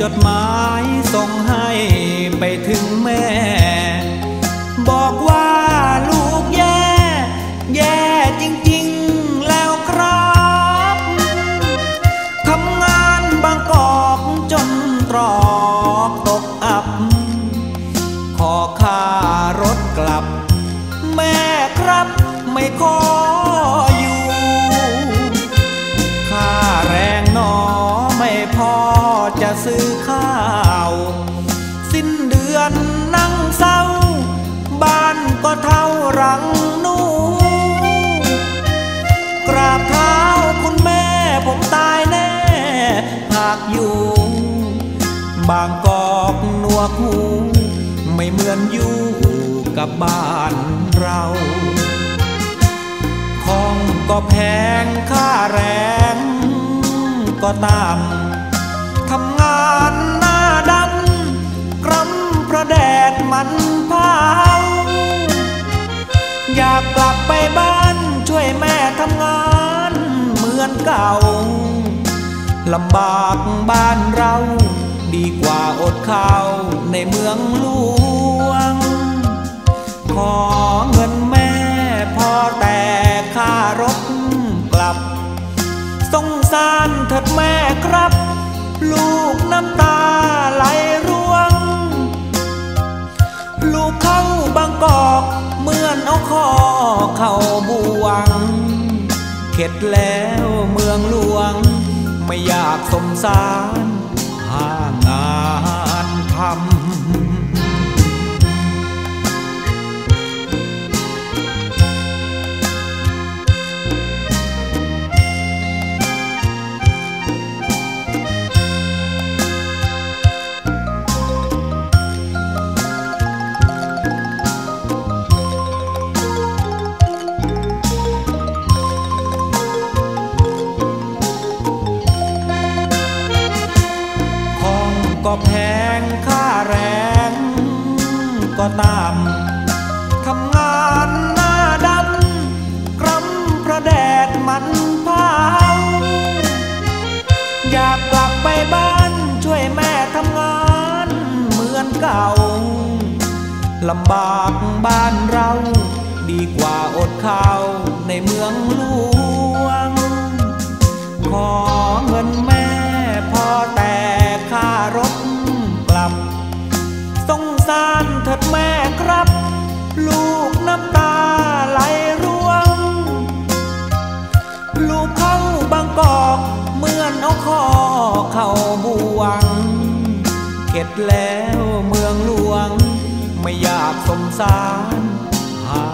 จดหมายส่งให้ไปถึงแม่างกอกหนวกหูไม่เหมือนอยู่กับบ้านเราของก็แพงค่าแรงก็ตามทำงานหน้าดำกรำพระแดดมันเผาอยากกลับไปบ้านช่วยแม่ทำงานเหมือนเก่าลำบากบ้านเรา ดีกว่าอดข้าวในเมืองหลวง ขอเงินแม่พอแต่ค่ารถกลับ สงสารเถิดแม่ครับ ลูกน้ำตาไหลร่วง ลูกเข้าบางกอกเหมือนเอาคอเข้าบวง เข็ดแล้วเมืองหลวง ไม่อยากสมสาร ห ก็แพงค่าแรงก็ตามทำงานหน้าดำกรำพระแดดมันเผาอยากกลับไปบ้านช่วยแม่ทำงานเหมือนเก่าลำบากบ้านเราดีกว่าอดข้าวในเมืองหลวง ขอเงิน เข้าบวง เข็ดแล้วเมืองหลวง ไม่อยากสมสารหา